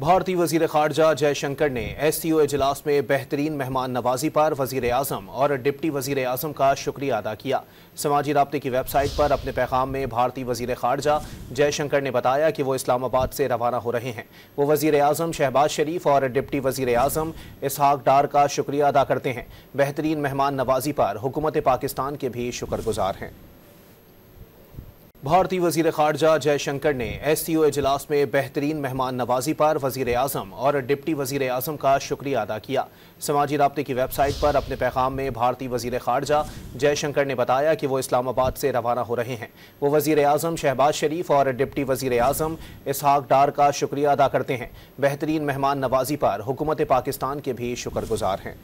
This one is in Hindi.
भारतीय वज़ीर खारजा जयशंकर ने एस सी ओ इजलास में बेहतरीन मेहमान नवाजी पर वज़ीर अजम और डिप्टी वज़ीर अजम का शुक्रिया अदा किया। समाजी रबते की वेबसाइट पर अपने पैगाम में भारतीय वज़ीर खारजा जयशंकर ने बताया कि वो इस्लामाबाद से रवाना हो रहे हैं। वो वज़ीर अजम शहबाज शरीफ और डिप्टी वज़ीर अजम इसहाक डार का शुक्रिया अदा करते हैं। बेहतरीन मेहमान नवाजी पर हुकूमत पाकिस्तान के भी शुक्रगुजार हैं। भारतीय वज़ीर खारजा जयशंकर ने एस सी ओ इजलास में बेहतरीन मेहमान नवाजी पर, वज़ीर अजम और डिप्टी वज़ीर अजम का शुक्रिया अदा किया। समाजी रबते की वेबसाइट पर अपने पैगाम में भारतीय वज़ीर खारजा जयशंकर ने बताया कि वो इस्लामाबाद से रवाना हो रहे हैं। वो वज़ीर अजम शहबाज शरीफ और डिप्टी वज़ीर अजम इसहाक डार का शुक्रिया अदा करते हैं। बेहतरीन मेहमान नवाजी पर, हुकूमत पाकिस्तान के भी शुक्रगुजार हैं।